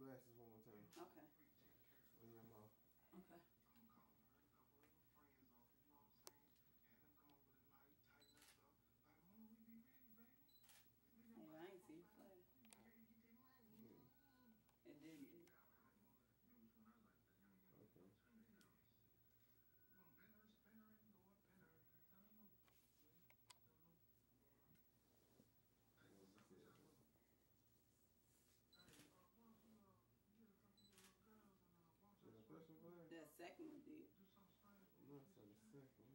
glasses one Exactly.